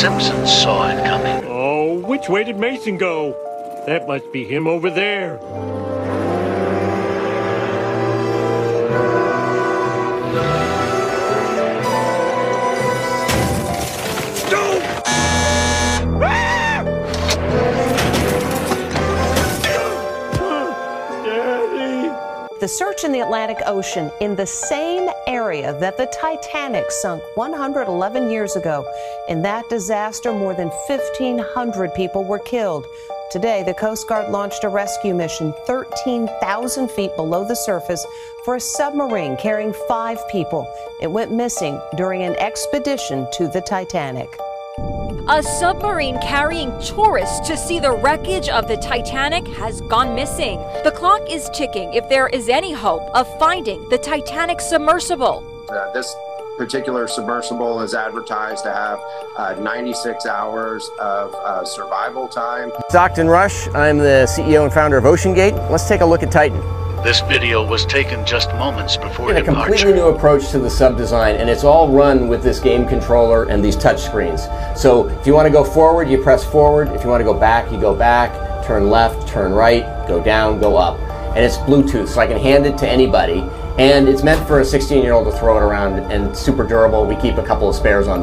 Simpsons saw it coming. Oh, which way did Mason go? That must be him over there. The search in the Atlantic Ocean in the same area that the Titanic sunk 111 years ago. In that disaster, more than 1,500 people were killed. Today, the Coast Guard launched a rescue mission 13,000 feet below the surface for a submarine carrying five people. It went missing during an expedition to the Titanic. A submarine carrying tourists to see the wreckage of the Titanic has gone missing. The clock is ticking if there is any hope of finding the Titanic submersible. Uh, this particular submersible is advertised to have uh, 96 hours of uh, survival time. Stockton Rush, I'm the CEO and founder of OceanGate. Let's take a look at Titan. This video was taken just moments before a departure. completely new approach to the sub design, and it's all run with this game controller and these touch screens. So if you want to go forward, you press forward. If you want to go back, you go back. Turn left, turn right, go down, go up. And it's Bluetooth, so I can hand it to anybody. And it's meant for a 16 year old to throw it around and super durable. We keep a couple of spares on